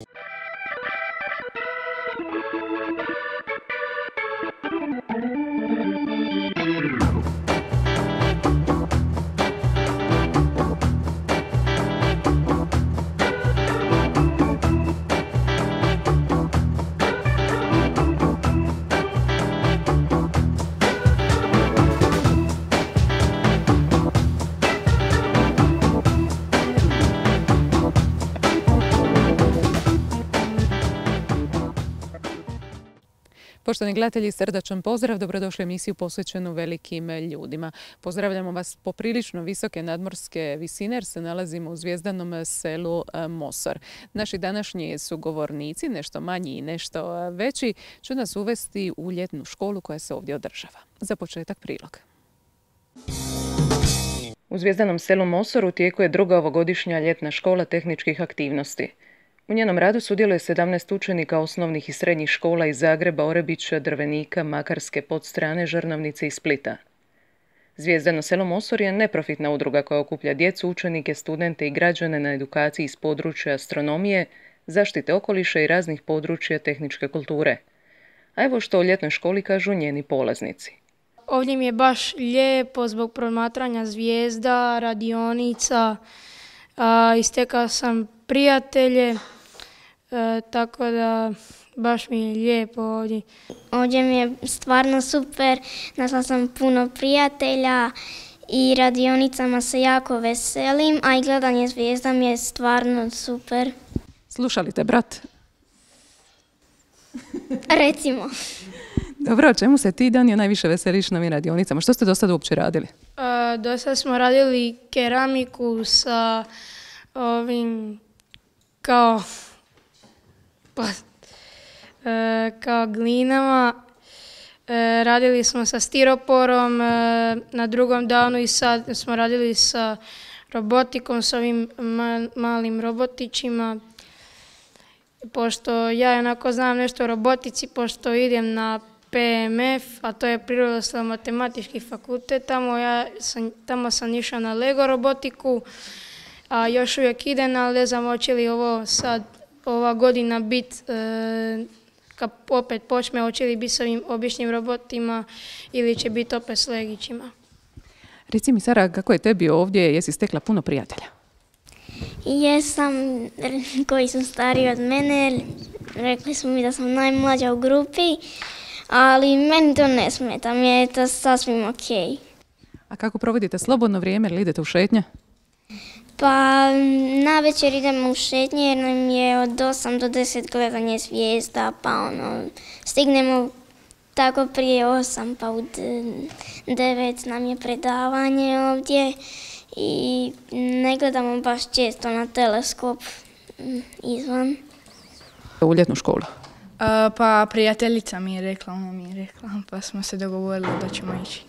Thank you. Poštovani gledatelji, srdačan pozdrav, dobrodošli u emisiju posvećenu velikim ljudima. Pozdravljamo vas poprilično visoke nadmorske visine jer se nalazimo u zvijezdanom selu e, Mosor. Naši današnji sugovornici, nešto manji i nešto e, veći, će nas uvesti u ljetnu školu koja se ovdje održava. Za početak prilog. U zvijezdanom selu Mosor u tijeku je druga ovogodišnja ljetna škola tehničkih aktivnosti. U njenom radu sudjeluje 17 učenika osnovnih i srednjih škola iz Zagreba, Orebića, Drvenika, Makarske, Podstrane, Žrnavnice i Splita. Zvijezdano selo Mosor je neprofitna udruga koja okuplja djecu, učenike, studente i građane na edukaciji iz područja astronomije, zaštite okoliša i raznih područja tehničke kulture. A evo što o ljetnoj školi kažu njeni polaznici. Ovdje mi je baš lijepo zbog promatranja zvijezda, radionica, istekao sam prijatelje, E, tako da baš mi je lijepo ovdje. Ovdje mi je stvarno super, našla sam puno prijatelja i radionicama se jako veselim, a i gledanje zvijezda mi je stvarno super. Slušali te, brat? Recimo. Dobro, čemu se ti, Danio, najviše veseliš na ovim radionicama? Što ste do sada uopće radili? E, do sada smo radili keramiku sa ovim kao kao glinama. E, radili smo sa stiroporom e, na drugom danu i sad smo radili sa robotikom, s ovim malim robotićima. Pošto ja onako znam nešto o robotici, pošto idem na PMF, a to je prirodoslovno matematički fakultet, tamo, ja sam, tamo sam išao na Lego robotiku, a još uvijek idem, ali ne znam ovo sad ova godina biti, e, kad opet počne, hoće li biti s ovim običnim robotima ili će biti opet s legićima. Reci mi, Sara, kako je tebi ovdje? Jesi stekla puno prijatelja? Jesam, koji su stariji od mene. Rekli su mi da sam najmlađa u grupi, ali meni to ne smeta, mi je to sasvim ok. A kako provodite slobodno vrijeme ili idete u šetnje? Pa na večer idemo u šetnje jer nam je od 8 do 10 gledanje zvijezda, pa ono, stignemo tako prije 8 pa u 9 nam je predavanje ovdje i ne gledamo baš često na teleskop mm, izvan. U ljetnu školu? pa prijateljica mi je rekla, ona mi je rekla, pa smo se dogovorili da ćemo ići.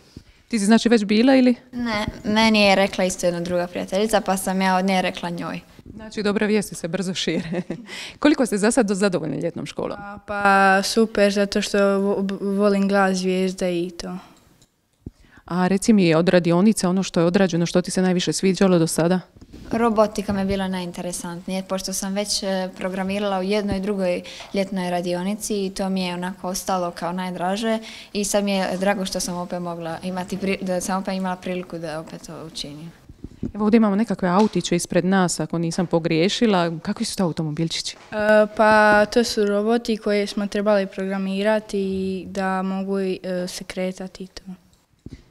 Ti si znači već bila ili? Ne, meni je rekla isto jedna druga prijateljica pa sam ja od nje rekla njoj. Znači dobre vijesti se brzo šire. Koliko ste za sad zadovoljni ljetnom školom? Pa, pa super, zato što volim glas zvijezda i to. A reci mi od radionice ono što je odrađeno, što ti se najviše sviđalo do sada? Robotika me bila najinteresantnije, pošto sam već e, programirala u jednoj i drugoj ljetnoj radionici i to mi je onako ostalo kao najdraže i sad mi je drago što sam opet mogla imati, da sam opet imala priliku da opet to učinim. Evo ovdje imamo nekakve autiće ispred nas, ako nisam pogriješila. Kakvi su to automobilčići? E, pa to su roboti koje smo trebali programirati da mogu e, se kretati i to.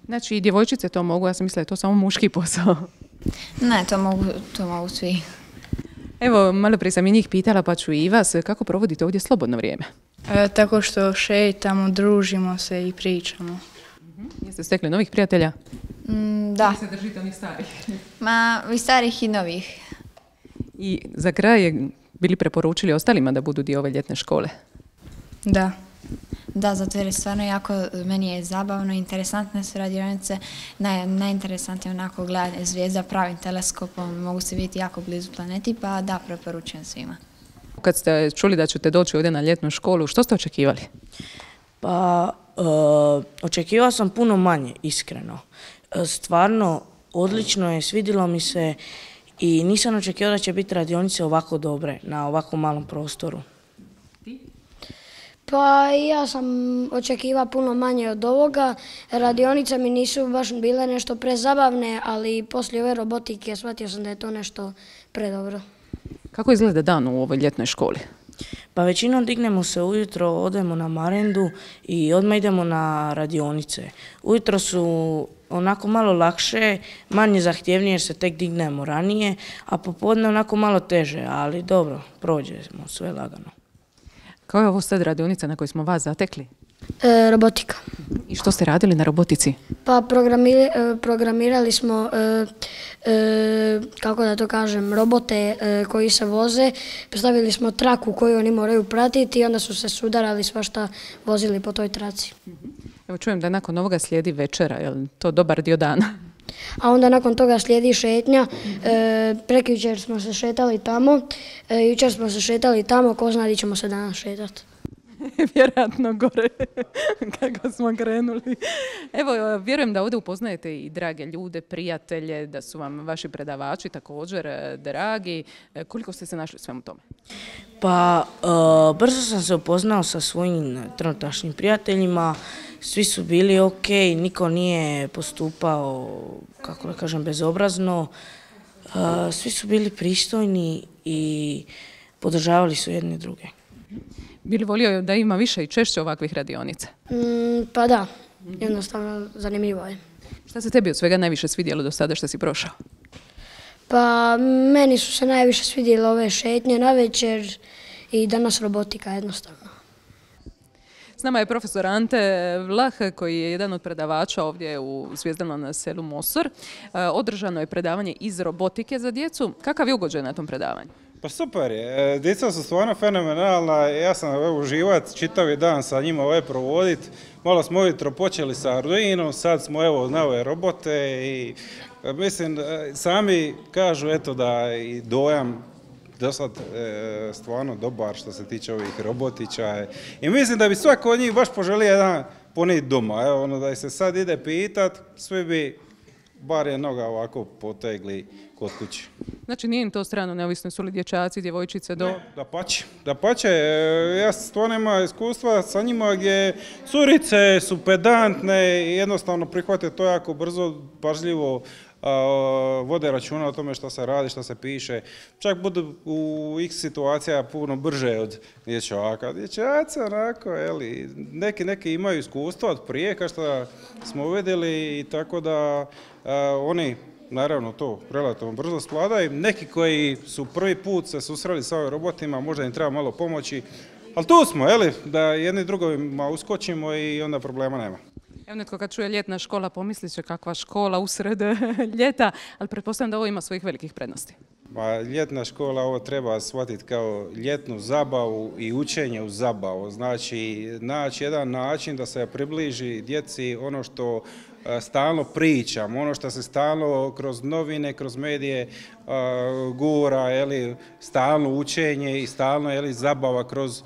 Znači i djevojčice to mogu, ja sam mislila da je to samo muški posao. Ne, to mogu, to mogu svi. Evo, malo prije sam i njih pitala, pa ću i vas, kako provodite ovdje slobodno vrijeme? E, tako što šetamo, družimo se i pričamo. Mhm. Jeste stekli novih prijatelja? Mm, da. se držite onih starih? Ma, i starih i novih. I za kraj je bili preporučili ostalima da budu dio ove ljetne škole? Da. Da, zato jer je stvarno jako, meni je zabavno, interesantne su radionice, naj, najinteresantnije onako gledanje zvijezda pravim teleskopom, mogu se vidjeti jako blizu planeti, pa da, preporučujem svima. Kad ste čuli da ćete doći ovdje na ljetnu školu, što ste očekivali? Pa, uh, očekivao sam puno manje, iskreno. E, stvarno, odlično je, svidjelo mi se i nisam očekivao da će biti radionice ovako dobre na ovako malom prostoru. Pa ja sam očekiva puno manje od ovoga. Radionice mi nisu baš bile nešto prezabavne, ali poslije ove robotike shvatio sam da je to nešto predobro. Kako izgleda dan u ovoj ljetnoj školi? Pa većinom dignemo se ujutro, odemo na marendu i odmah idemo na radionice. Ujutro su onako malo lakše, manje zahtjevnije jer se tek dignemo ranije, a popodne onako malo teže, ali dobro, prođemo sve lagano. Kao je ovo sad radionica na kojoj smo vas zatekli? E, robotika. I što ste radili na robotici? Pa e, programirali smo, e, kako da to kažem, robote koji se voze. Postavili smo traku koju oni moraju pratiti i onda su se sudarali svašta vozili po toj traci. Evo čujem da nakon ovoga slijedi večera, je li to dobar dio dana? A onda nakon toga slijedi šetnja. E, prekjučer smo se šetali tamo, e, jučer smo se šetali tamo, ko zna di ćemo se danas šetati. Vjerojatno gore kako smo krenuli. Evo, vjerujem da ovdje upoznajete i drage ljude, prijatelje, da su vam vaši predavači također e, dragi. E, koliko ste se našli svemu tome? Pa, e, brzo sam se upoznao sa svojim trenutačnim prijateljima. Svi su bili ok, niko nije postupao, kako da kažem, bezobrazno. Svi su bili pristojni i podržavali su jedne druge. Bili volio da ima više i češće ovakvih radionica? Mm, pa da, jednostavno zanimljivo je. Šta se tebi od svega najviše svidjelo do sada što si prošao? Pa meni su se najviše svidjele ove šetnje na večer i danas robotika jednostavno. S nama je profesor Ante Vlah koji je jedan od predavača ovdje u Zvijezdanom selu Mosor. E, održano je predavanje iz robotike za djecu. Kakav je ugođaj na tom predavanju? Pa super je, e, djeca su stvarno fenomenalna, ja sam evo uživat čitavi dan sa njima ove provodit. Malo smo ujutro počeli sa Arduino, sad smo evo na ove robote i e, mislim sami kažu eto da i dojam do sad e, stvarno dobar što se tiče ovih robotića. I mislim da bi svako od njih baš poželio jedan ponit doma. Evo ono da se sad ide pitat, svi bi bar je noga ovako potegli kod kuće. Znači nije im to strano, neovisno su li dječaci, djevojčice do... Ne, da pače, da pače. Ja stvarno ima iskustva sa njima gdje curice su pedantne i jednostavno prihvate to jako brzo, pažljivo vode računa o tome što se radi, što se piše. Čak budu u x situacija puno brže od dječaka. Dječaca, onako, eli, neki, neki imaju iskustva od prije, kao što smo vidjeli i tako da oni naravno to relativno brzo skladaju. Neki koji su prvi put se susreli sa ovim robotima, možda im treba malo pomoći, ali tu smo, eli, da jedni drugovima uskočimo i onda problema nema. Evo netko kad čuje ljetna škola pomislit će kakva škola usred ljeta, ali pretpostavljam da ovo ima svojih velikih prednosti. Pa ljetna škola ovo treba shvatiti kao ljetnu zabavu i učenje u zabavu. Znači, naći jedan način da se približi djeci ono što e, stalno pričam, ono što se stalno kroz novine, kroz medije e, gura, stalno učenje i stalno zabava kroz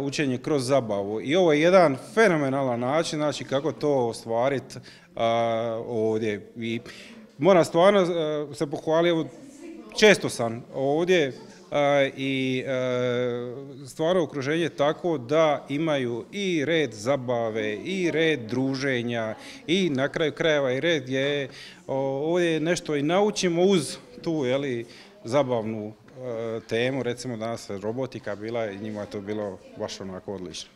učenje kroz zabavu. I ovo je jedan fenomenalan način znači kako to ostvariti ovdje. I moram stvarno e, se pohvaliti, često sam ovdje i e, stvarno okruženje tako da imaju i red zabave i red druženja i na kraju krajeva i red gdje ovdje nešto i naučimo uz tu jeli, zabavnu E, temu, recimo danas robotika bila i njima je to bilo baš onako odlično.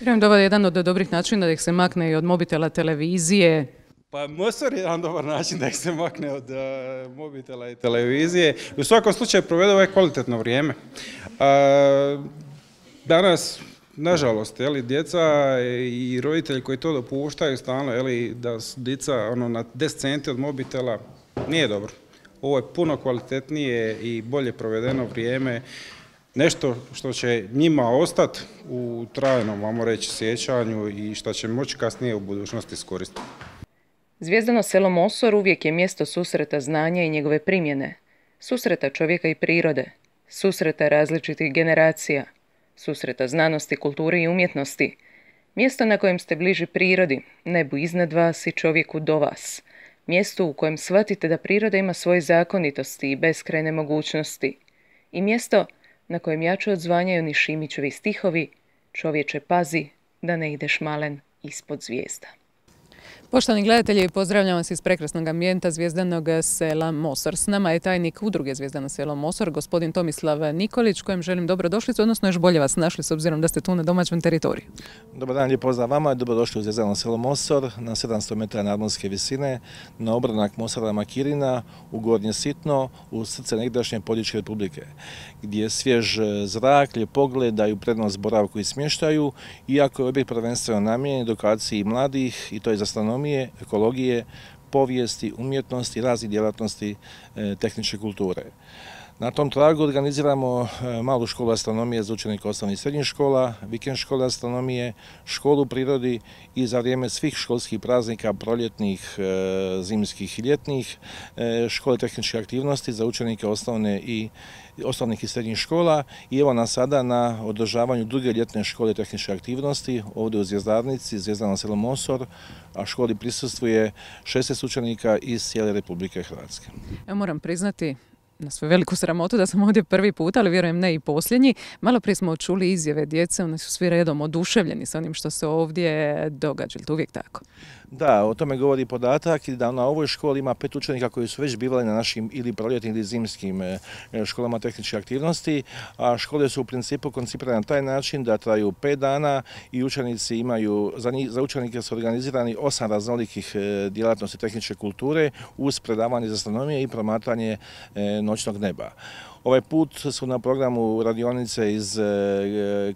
Vjerujem da ovo je jedan od dobrih načina da ih se makne i od mobitela, televizije. Pa Mosor je jedan dobar način da ih se makne od e, mobitela i televizije. U svakom slučaju provede ovo kvalitetno vrijeme. E, danas Nažalost, jeli, djeca i roditelji koji to dopuštaju stalno, jeli, da su djeca ono, na 10 centi od mobitela, nije dobro. Ovo je puno kvalitetnije i bolje provedeno vrijeme, nešto što će njima ostati u trajnom, vamo reći, sjećanju i što će moći kasnije u budućnosti iskoristiti. Zvijezdano selo Mosor uvijek je mjesto susreta znanja i njegove primjene, susreta čovjeka i prirode, susreta različitih generacija, susreta znanosti, kulture i umjetnosti, mjesto na kojem ste bliži prirodi, nebu iznad vas i čovjeku do vas – Mjesto u kojem shvatite da priroda ima svoje zakonitosti i beskrajne mogućnosti. I mjesto na kojem jače odzvanjaju ni Šimićevi stihovi Čovječe pazi da ne ideš malen ispod zvijezda. Poštovani gledatelji, pozdravljam vas iz prekrasnog ambijenta Zvijezdanog sela Mosor. S nama je tajnik udruge Zvijezdano selo Mosor, gospodin Tomislav Nikolić, kojem želim dobrodošlicu, odnosno još bolje vas našli s obzirom da ste tu na domaćem teritoriju. Dobar dan, lijep pozdrav vama, dobrodošli u Zvijezdano selo Mosor na 700 metara nadmorske visine, na obranak Mosora Makirina, u Gornje Sitno, u srce negdašnje Poljičke republike, gdje je svjež zrak, lijep pogled, daju prednost boravku i smještaju, iako je objekt prvenstveno namijenjen edukaciji mladih i to je za ekonomije, ekologije, povijesti, umjetnosti, raznih djelatnosti e, tehničke kulture. Na tom tragu organiziramo e, malu školu astronomije za učenike osnovnih i srednjih škola, vikend škole astronomije, školu prirodi i za vrijeme svih školskih praznika, proljetnih, e, zimskih i ljetnih, škole tehničke aktivnosti za učenike osnovne i osnovnih i srednjih škola i evo nas sada na održavanju druge ljetne škole tehničke aktivnosti ovdje u Zvijezdarnici, Zvijezdano selo Mosor, a školi prisustvuje 16 učenika iz cijele Republike Hrvatske. Ja moram priznati, na svoju veliku sramotu da sam ovdje prvi put, ali vjerujem ne i posljednji. Malo prije smo čuli izjave djece, oni su svi redom oduševljeni sa onim što se ovdje događa. Je to uvijek tako? Da, o tome govori podatak da na ovoj školi ima pet učenika koji su već bivali na našim ili proljetnim ili zimskim e, školama tehničke aktivnosti, a škole su u principu koncipirane na taj način da traju pet dana i učenici imaju, za, učenike su organizirani osam raznolikih e, djelatnosti tehničke kulture uz predavanje za astronomije i promatranje e, noćnog neba. Ovaj put su na programu radionice iz e,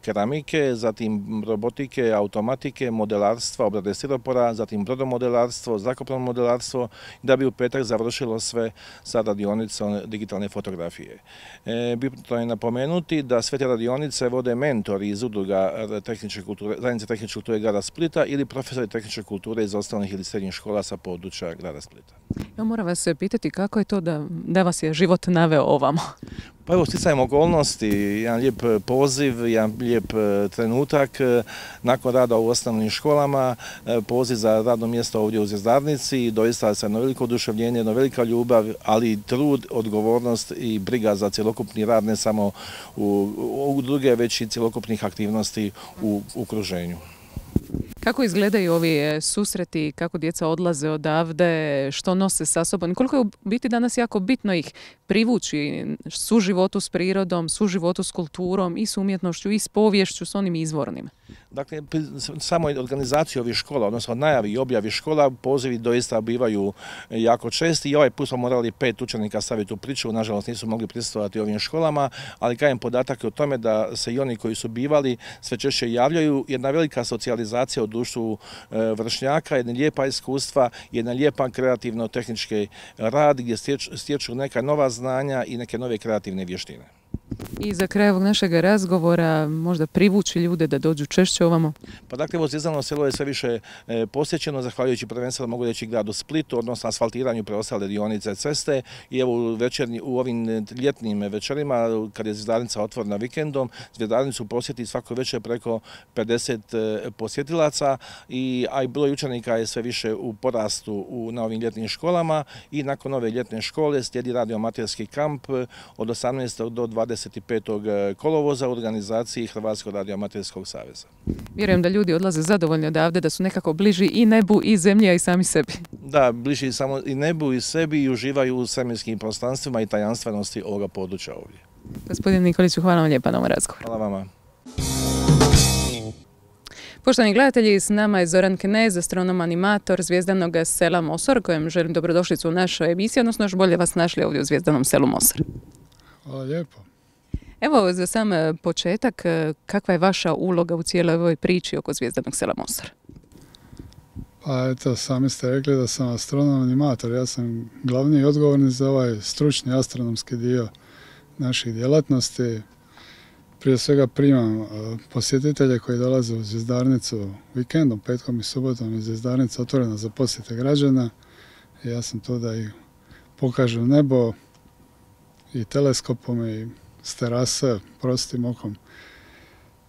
keramike, zatim robotike, automatike, modelarstva, obrade stiropora, zatim brodomodelarstvo, zrakoplovno modelarstvo, da bi u petak završilo sve sa radionicom digitalne fotografije. E, bitno je napomenuti da sve te radionice vode mentori iz udruga tehničke kulture, zajednice tehničke kulture grada Splita ili profesori tehničke kulture iz osnovnih ili srednjih škola sa područja grada Splita. Ja moram vas pitati kako je to da, da vas je život naveo ovamo? Pa evo, sticajem okolnosti, jedan lijep e, poziv, jedan lijep e, trenutak e, nakon rada u osnovnim školama, poziv za radno mjesto ovdje u Zvjezdarnici doista se jedno veliko oduševljenje, jedna velika ljubav, ali i trud, odgovornost i briga za cjelokupni rad, ne samo u, u druge, već i cjelokupnih aktivnosti u okruženju. Kako izgledaju ovi e, susreti, kako djeca odlaze odavde, što nose sa sobom? Koliko je u biti danas jako bitno ih privući su životu s prirodom, su životu s kulturom i s umjetnošću i s povješću, s onim izvornim? Dakle, samo organizaciju ovih škola, odnosno najavi i objavi škola, pozivi doista bivaju jako česti i ovaj put smo morali pet učenika staviti u priču, nažalost nisu mogli prisustvovati ovim školama, ali kajem podatak je o tome da se i oni koji su bivali sve češće javljaju, jedna velika socijalizacija u društvu e, vršnjaka, jedna lijepa iskustva, jedna lijepa kreativno-tehnički rad gdje stječu neka nova znanja i neke nove kreativne vještine. I za kraj ovog našeg razgovora možda privući ljude da dođu češće ovamo? Pa dakle, ovo Zvijezdano selo je sve više e, posjećeno, zahvaljujući prvenstveno mogu reći gradu Splitu, odnosno asfaltiranju preostale dionice ceste i evo u, ovim ljetnim večerima, kad je Zvijezdarnica otvorena vikendom, Zvijezdarnicu posjeti svako večer preko 50 e, posjetilaca, i, i broj učenika je sve više u porastu u, na ovim ljetnim školama i nakon ove ljetne škole slijedi radiomaterski kamp od 18. do 20 25. E, kolovoza u organizaciji Hrvatskog radioamaterskog saveza. Vjerujem da ljudi odlaze zadovoljni odavde, da su nekako bliži i nebu i zemlji, a i sami sebi. Da, bliži samo i nebu i sebi i uživaju u svemirskim prostranstvima i tajanstvenosti ovoga područja ovdje. Gospodin Nikoliću, hvala vam lijepa na ovom razgovoru. Hvala vama. Poštovani gledatelji, s nama je Zoran Knez, astronom animator Zvijezdanog sela Mosor, kojem želim dobrodošlicu u našoj emisiji, odnosno još bolje vas našli ovdje u Zvijezdanom selu Mosor. Hvala lijepo. Evo za sam e, početak, e, kakva je vaša uloga u cijeloj ovoj priči oko Zvijezdanog sela Mostar? Pa eto, sami ste rekli da sam astronom animator. Ja sam glavni i odgovorni za ovaj stručni astronomski dio naših djelatnosti. Prije svega primam e, posjetitelje koji dolaze u Zvijezdarnicu vikendom, petkom i subotom je Zvijezdarnica otvorena za posjete građana. ja sam to da ih pokažem nebo i teleskopom i s terase, prostim okom.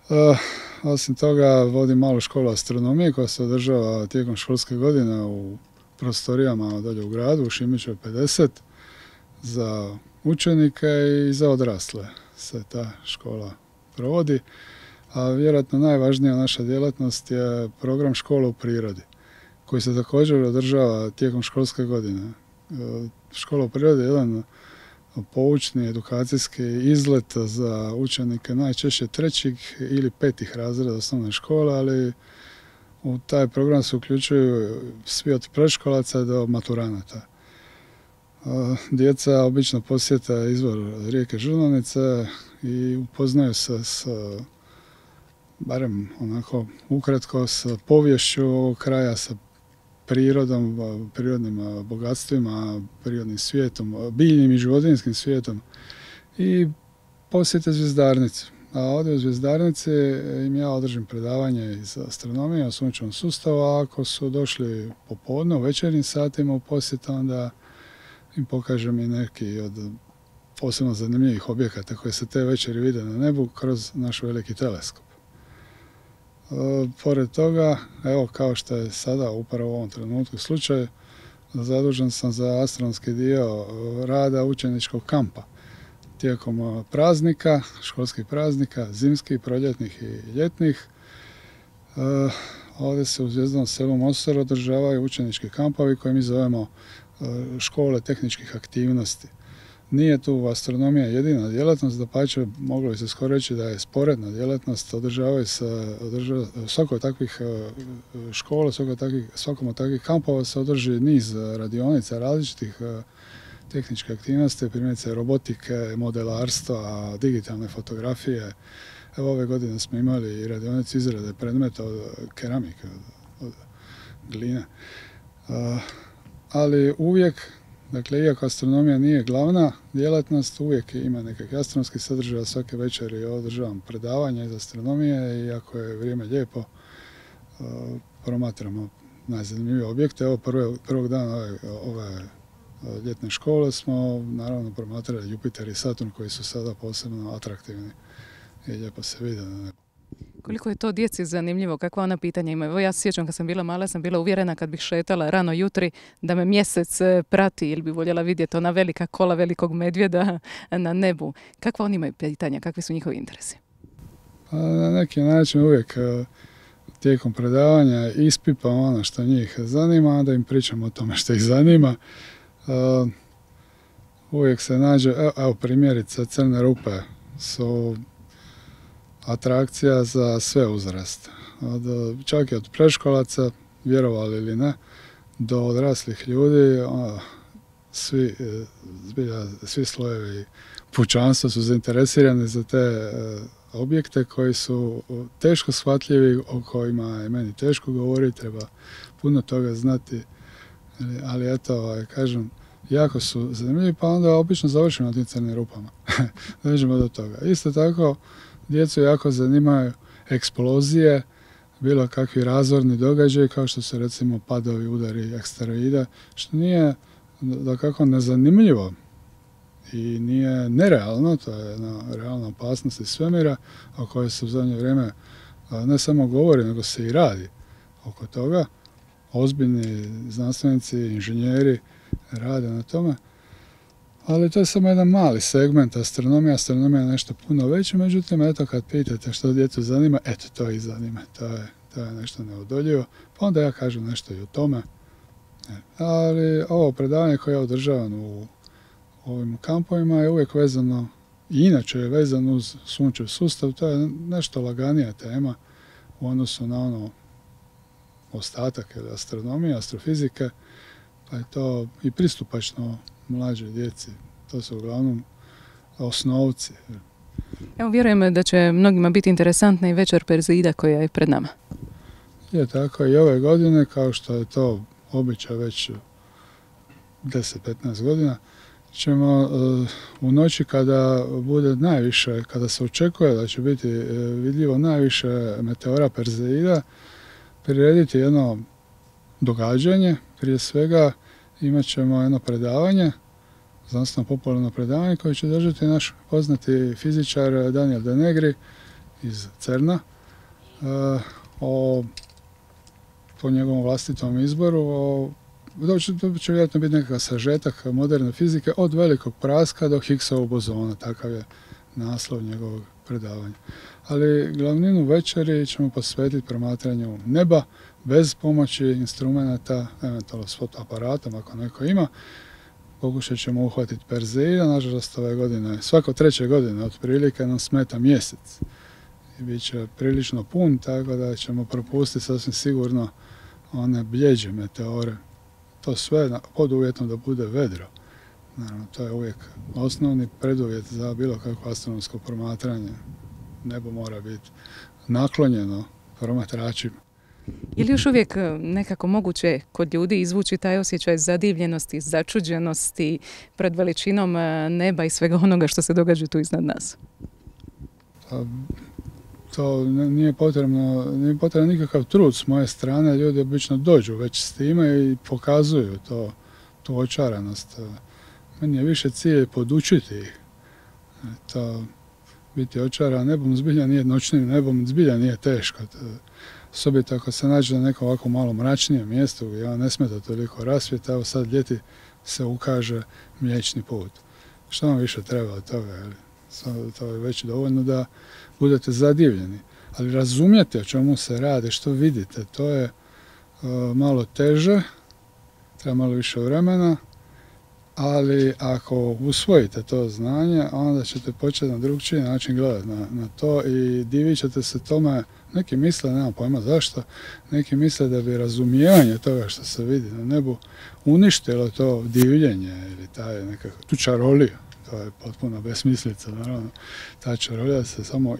E, osim toga, vodim malu školu astronomije koja se održava tijekom školske godine u prostorijama dolje u gradu, u Šimićoj 50, za učenike i za odrasle se ta škola provodi. A vjerojatno najvažnija naša djelatnost je program škola u prirodi, koji se također održava tijekom školske godine. E, škola u prirodi je jedan poučni edukacijski izlet za učenike najčešće trećih ili petih razreda osnovne škole, ali u taj program se uključuju svi od predškolaca do maturanata. Djeca obično posjeta izvor rijeke Žrnovnice i upoznaju se s barem onako ukratko s povješću ovog kraja, sa prirodom, prirodnim bogatstvima, prirodnim svijetom, biljnim i životinskim svijetom i posjete zvijezdarnicu. A ovdje u zvijezdarnici im ja održim predavanje iz astronomije o sunčevom sustavu, a ako su došli popodne u večernjim satima u posjet, onda im pokažem i neki od posebno zanimljivih objekata koje se te večeri vide na nebu kroz naš veliki teleskop. E, pored toga, evo kao što je sada upravo u ovom trenutku slučaj, zadužen sam za astronomski dio rada učeničkog kampa. Tijekom e, praznika, školskih praznika, zimskih, proljetnih i ljetnih, e, ovdje se u Zvijezdanom selu Mostar održavaju učenički kampovi koje mi zovemo škole tehničkih aktivnosti. Nije tu astronomija jedina djelatnost, da pače moglo bi se skoro reći da je sporedna djelatnost, održavaju se, održava, svako takvih e, škola, svako takvih, svakom od takvih kampova se održi niz radionica različitih e, tehničke aktivnosti, primjerice robotike, modelarstva, digitalne fotografije. Evo ove godine smo imali i radionicu izrade predmeta od keramike, od, gline. E, ali uvijek Dakle, iako astronomija nije glavna djelatnost, uvijek ima nekakvih astronomskih sadržaja, svake večeri održavam predavanja iz astronomije i ako je vrijeme lijepo, e, promatramo najzanimljivije objekte. Evo prvog dana ove, ove ljetne škole smo naravno promatrali Jupiter i Saturn koji su sada posebno atraktivni i lijepo se vide na. Koliko je to djeci zanimljivo, kakva ona pitanja imaju. Evo ja se sjećam kad sam bila mala, sam bila uvjerena kad bih šetala rano jutri da me mjesec e, prati ili bi voljela vidjeti ona velika kola velikog medvjeda na nebu. Kakva oni imaju pitanja, kakvi su njihovi interesi? Pa, na neki način uvijek e, tijekom predavanja ispipam ono što njih zanima, da im pričam o tome što ih zanima. E, uvijek se nađe, evo primjerice, crne rupe su atrakcija za sve uzraste. Od, čak i od preškolaca, vjerovali ili ne, do odraslih ljudi, svi, e, zbilja, svi slojevi pučanstva su zainteresirani za te e, objekte koji su teško shvatljivi, o kojima je meni teško govoriti, treba puno toga znati, ali eto, ovaj, kažem, jako su zanimljivi, pa onda obično završimo na tim crnim rupama. Dođemo do toga. Isto tako, Djecu jako zanimaju eksplozije, bilo kakvi razvorni događaj kao što su recimo padovi, udari eksteroida, što nije da kako nezanimljivo i nije nerealno, to je jedna realna opasnost iz svemira o kojoj se u zadnje vrijeme ne samo govori, nego se i radi oko toga. Ozbiljni znanstvenici, inženjeri rade na tome. Ali to je samo jedan mali segment astronomije, astronomija je nešto puno veće, međutim, eto kad pitate što djecu zanima, eto to ih zanima, to je, to je nešto neodoljivo, pa onda ja kažem nešto i o tome. E, ali ovo predavanje koje ja održavam u ovim kampovima je uvijek vezano, i inače je vezano uz sunčev sustav, to je nešto laganija tema u odnosu na ono ostatak ili astronomije, astrofizike, pa je to i pristupačno mlađoj djeci. To su uglavnom osnovci. Evo vjerujem da će mnogima biti interesantna i večer Perzida koja je pred nama. Je tako i ove godine, kao što je to običaj već 10-15 godina, ćemo e, u noći kada bude najviše, kada se očekuje da će biti e, vidljivo najviše meteora Perzeida, prirediti jedno događanje, prije svega imat ćemo jedno predavanje, znanstveno popularno predavanje koje će držati naš poznati fizičar Daniel Denegri iz CERNA eh, o po njegovom vlastitom izboru o to će vjerojatno biti nekakav sažetak moderne fizike od velikog praska do Higgsovog bozona, takav je naslov njegovog predavanja. Ali glavninu večeri ćemo posvetiti promatranju neba bez pomoći instrumenta, eventualno s fotoaparatom ako neko ima. Pokušat ćemo uhvatiti Perzeida, nažalost ove godine, svako treće godine otprilike nam smeta mjesec. I bit će prilično pun, tako da ćemo propustiti sasvim sigurno one bljeđe meteore. To sve pod uvjetom da bude vedro. Naravno, to je uvijek osnovni preduvjet za bilo kakvo astronomsko promatranje. Nebo mora biti naklonjeno promatračima. Je li još uvijek e, nekako moguće kod ljudi izvući taj osjećaj zadivljenosti, začuđenosti pred veličinom e, neba i svega onoga što se događa tu iznad nas? Pa, to nije potrebno, nije potrebno nikakav trud s moje strane, ljudi obično dođu već s time i pokazuju to, tu očaranost. Meni je više cilj podučiti ih. To, biti očaran nebom zbilja nije noćnim nebom, zbilja nije teško. Osobito ako se nađe na nekom ovako malo mračnijem mjestu gdje vam ne smeta toliko rasvjeta, evo sad ljeti se ukaže mliječni put. Što vam više treba od toga? To je već dovoljno da budete zadivljeni. Ali razumijete o čemu se radi, što vidite, to je e, malo teže, treba malo više vremena, ali ako usvojite to znanje, onda ćete početi na drugčiji način gledati na, na to i divit ćete se tome, neki misle, nema pojma zašto, neki misle da bi razumijevanje toga što se vidi na nebu uništilo to divljenje ili taj nekako, tu čaroliju, to je potpuno besmislica, naravno, ta čarolija se samo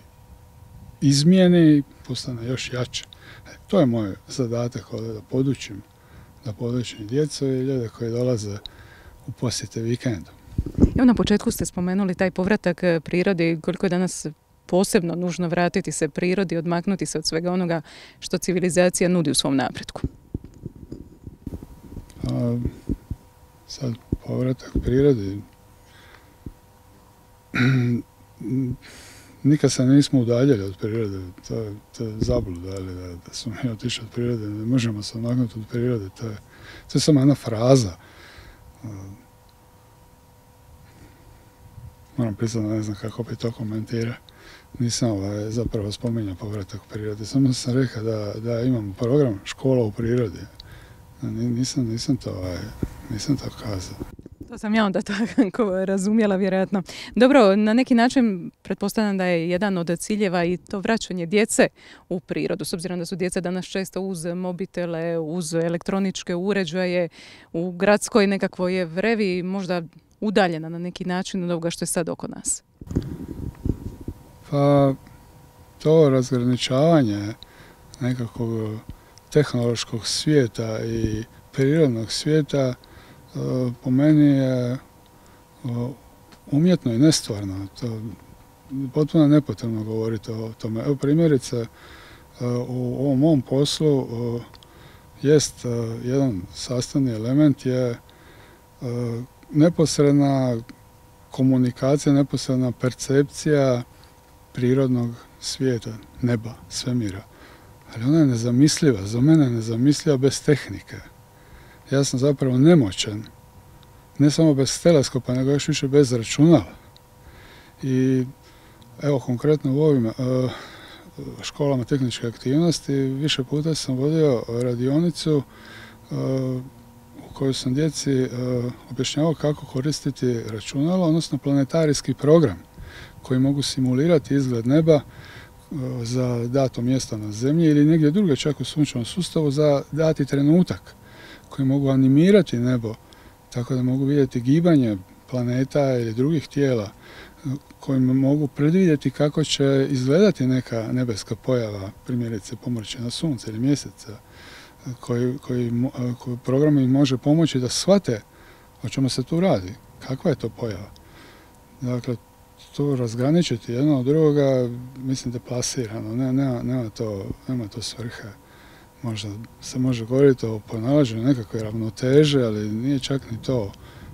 izmijeni i postane još jače. To je moj zadatak ovdje da podučim, da podučim djecu i ljude koji dolaze u posjete vikendu. Evo na početku ste spomenuli taj povratak e, prirodi, koliko je danas posebno nužno vratiti se prirodi, odmaknuti se od svega onoga što civilizacija nudi u svom napretku. A, sad povratak prirodi nikad se nismo udaljili od prirode, to je, to je zabluda, ali da, da smo mi otišli od prirode, ne možemo se odmaknuti od prirode, to je, to je samo jedna fraza. Moram priznati ne znam kako bi to komentira. Nisam ovaj, zapravo spominjao povratak u prirode, samo sam rekao da, da imamo program škola u prirodi. Nisam, nisam to, ovaj, nisam to kazao. To sam ja onda tako razumjela vjerojatno. Dobro, na neki način pretpostavljam da je jedan od ciljeva i to vraćanje djece u prirodu, s obzirom da su djeca danas često uz mobitele, uz elektroničke uređaje, u gradskoj nekakvoj vrevi, možda udaljena na neki način od ovoga što je sad oko nas. Pa, to razgraničavanje nekakvog tehnološkog svijeta i prirodnog svijeta po meni je umjetno i nestvarno. To potpuno nepotrebno govoriti o tome. Evo primjerice, u ovom mom poslu jest jedan sastavni element je neposredna komunikacija, neposredna percepcija prirodnog svijeta, neba, svemira. Ali ona je nezamisliva, za mene je nezamisliva bez tehnike ja sam zapravo nemoćan. Ne samo bez teleskopa, nego još više bez računala. I evo konkretno u ovim uh, školama tehničke aktivnosti više puta sam vodio radionicu uh, u kojoj sam djeci uh, objašnjavao kako koristiti računalo, odnosno planetarijski program koji mogu simulirati izgled neba za dato mjesto na zemlji ili negdje druge, čak u sunčevom sustavu, za dati trenutak koji mogu animirati nebo, tako da mogu vidjeti gibanje planeta ili drugih tijela, koji mogu predvidjeti kako će izgledati neka nebeska pojava, primjerice pomorće na sunce ili mjeseca, koji, koji, koji program im može pomoći da shvate o čemu se tu radi, kakva je to pojava. Dakle, to razgraničiti jedno od drugoga, mislim da je plasirano, ne, nema, nema, to, nema to svrhe možda se može govoriti o pronalaženju nekakve ravnoteže, ali nije čak ni to,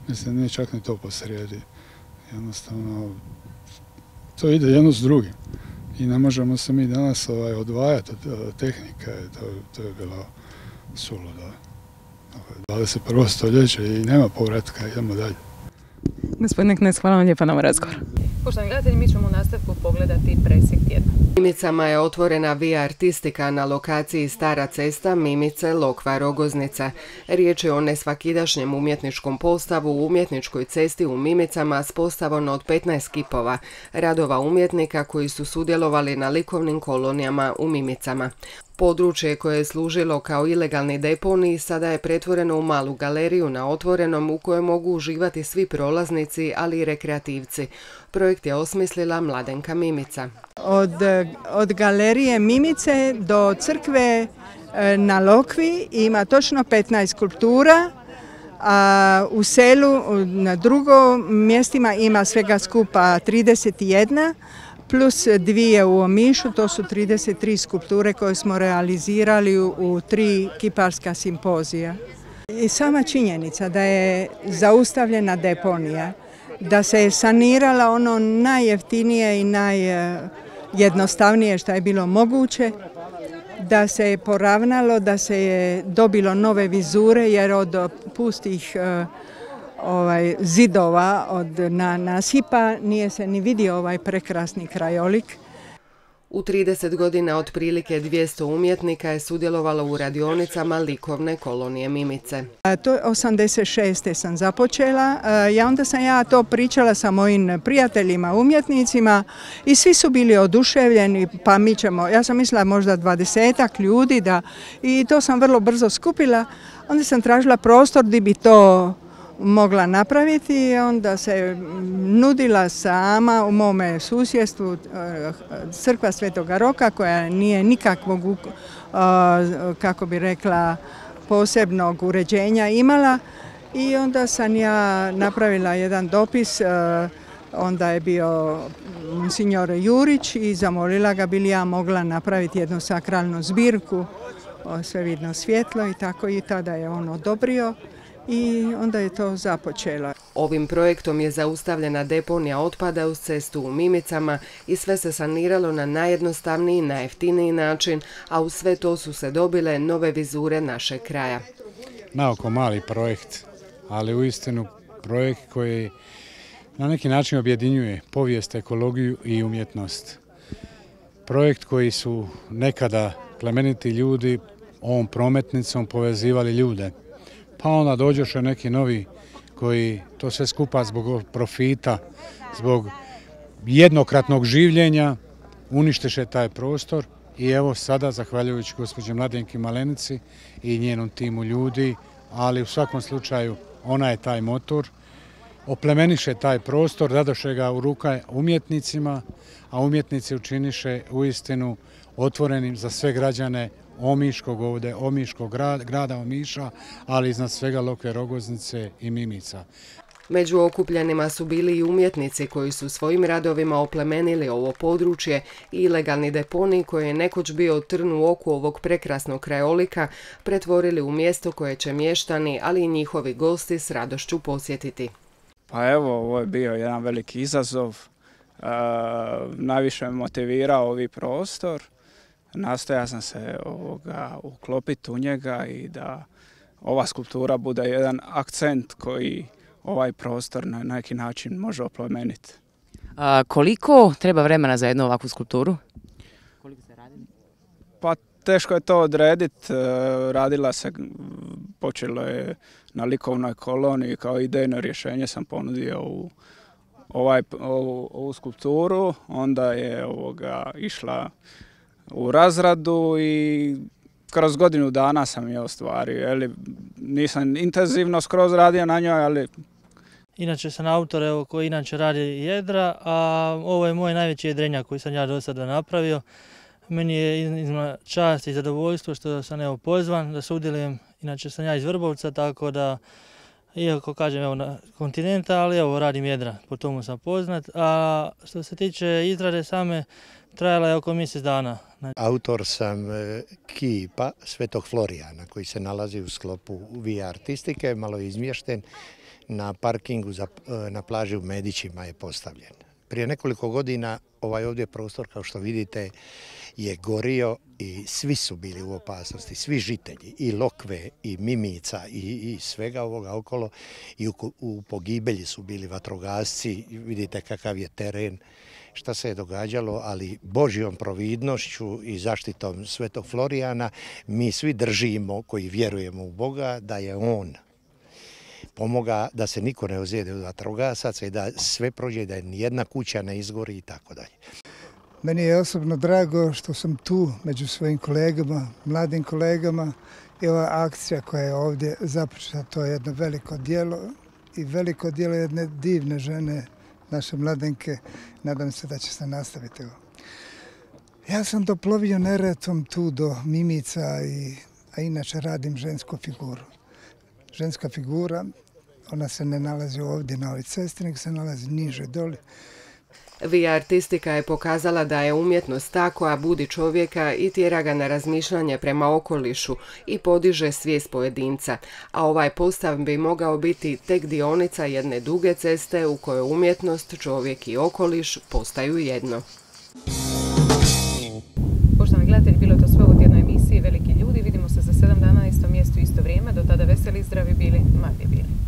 mislim, nije čak ni to posrijedi. Jednostavno, to ide jedno s drugim. I ne možemo se mi danas ovaj, odvajati od tehnike, to, to je bilo suludo. 21. stoljeće i nema povratka, idemo dalje. Gospodine Knes, hvala vam lijepa na ovaj razgovor. Poštovani gledatelji, mi ćemo u nastavku pogledati presjek tjedna. Mimicama je otvorena via artistika na lokaciji Stara cesta Mimice Lokva Rogoznica. Riječ je o nesvakidašnjem umjetničkom postavu u umjetničkoj cesti u Mimicama s postavom od 15 kipova, radova umjetnika koji su sudjelovali na likovnim kolonijama u Mimicama. Područje koje je služilo kao ilegalni deponij sada je pretvoreno u malu galeriju na otvorenom u kojoj mogu uživati svi prolaznici, ali i rekreativci. Projekt je osmislila Mladenka Mimica. Od, od galerije Mimice do crkve e, na Lokvi ima točno 15 skulptura, a u selu na drugom mjestima ima svega skupa 31, plus dvije u Omišu, to su 33 skulpture koje smo realizirali u, tri kiparska simpozija. I sama činjenica da je zaustavljena deponija, da se je sanirala ono najjeftinije i najjednostavnije što je bilo moguće, da se je poravnalo, da se je dobilo nove vizure jer od pustih e, ovaj, zidova od na, nasipa nije se ni vidio ovaj prekrasni krajolik. U 30 godina otprilike 200 umjetnika je sudjelovalo u radionicama likovne kolonije Mimice. To 86. sam započela i onda sam ja to pričala sa mojim prijateljima umjetnicima i svi su bili oduševljeni pa mi ćemo, ja sam mislila možda dvadesetak ljudi da i to sam vrlo brzo skupila. Onda sam tražila prostor gdje bi to mogla napraviti i onda se nudila sama u mome susjedstvu eh, crkva Svetoga Roka koja nije nikakvog, eh, kako bi rekla, posebnog uređenja imala. I onda sam ja napravila jedan dopis, eh, onda je bio signor Jurić i zamolila ga bi ja mogla napraviti jednu sakralnu zbirku, vidno svjetlo i tako i tada je on odobrio i onda je to započelo. Ovim projektom je zaustavljena deponija otpada uz cestu u Mimicama i sve se saniralo na najjednostavniji i najjeftiniji način, a u sve to su se dobile nove vizure našeg kraja. Naoko mali projekt, ali u istinu projekt koji na neki način objedinjuje povijest, ekologiju i umjetnost. Projekt koji su nekada plemeniti ljudi ovom prometnicom povezivali ljude pa onda dođoše neki novi koji to sve skupa zbog profita, zbog jednokratnog življenja uništeše taj prostor i evo sada, zahvaljujući gospođe Mladenki Malenici i njenom timu ljudi, ali u svakom slučaju ona je taj motor, oplemeniše taj prostor, dadoše ga u ruka umjetnicima, a umjetnici učiniše u istinu otvorenim za sve građane Omiškog ovdje, Omiškog grada, Omiša, ali iznad svega Lokve Rogoznice i Mimica. Među okupljenima su bili i umjetnici koji su svojim radovima oplemenili ovo područje i ilegalni deponi koji je nekoć bio trn u oku ovog prekrasnog krajolika pretvorili u mjesto koje će mještani, ali i njihovi gosti s radošću posjetiti. Pa evo, ovo je bio jedan veliki izazov. E, najviše me motivirao ovi prostor nastoja sam se ovoga, uklopiti u njega i da ova skulptura bude jedan akcent koji ovaj prostor na neki način može oplemeniti. A koliko treba vremena za jednu ovakvu skulpturu? Koliko se radi? Pa teško je to odrediti. E, radila se, počelo je na likovnoj koloniji kao idejno rješenje sam ponudio u ovaj, ovu, ovu skulpturu. Onda je ovoga išla u razradu i kroz godinu dana sam je ostvario. nisam intenzivno skroz radio na njoj, ali... Inače sam autor koji inače radi jedra, a ovo je moj najveći jedrenjak koji sam ja do sada napravio. Meni je iznimna čast i zadovoljstvo što sam evo pozvan da sudjelujem. Inače sam ja iz Vrbovca, tako da iako kažem evo na kontinenta, ali evo radim jedra, po tomu sam poznat. A što se tiče izrade same, trajala je oko mjesec dana. Autor sam e, kipa Svetog Florijana koji se nalazi u sklopu Via Artistike, malo izmješten na parkingu e, na plaži u Medićima je postavljen. Prije nekoliko godina ovaj ovdje prostor, kao što vidite, je gorio i svi su bili u opasnosti, svi žitelji, i lokve, i mimica, i, i svega ovoga okolo. I u, u pogibelji su bili vatrogasci, vidite kakav je teren, šta se je događalo, ali Božjom providnošću i zaštitom Svetog Florijana mi svi držimo, koji vjerujemo u Boga, da je On pomoga da se niko ne ozijede od vatrogasaca i da sve prođe, da nijedna kuća ne izgori i tako dalje. Meni je osobno drago što sam tu među svojim kolegama, mladim kolegama i ova akcija koja je ovdje započeta, to je jedno veliko dijelo i veliko dijelo jedne divne žene, naše mladenke. Nadam se da će se nastaviti. Ja sam doplovio neretom tu do Mimica, i, a inače radim žensku figuru. Ženska figura, ona se ne nalazi ovdje na ovoj cesti, se nalazi niže doli. Vi artistika je pokazala da je umjetnost ta koja budi čovjeka i tjera ga na razmišljanje prema okolišu i podiže svijest pojedinca, a ovaj postav bi mogao biti tek dionica jedne duge ceste u kojoj umjetnost, čovjek i okoliš postaju jedno. Poštovani gledatelji, bilo je to sve u jednoj emisiji Veliki ljudi. Vidimo se za sedam dana na istom mjestu, isto vrijeme. Do tada veseli i zdravi bili, mladi bili.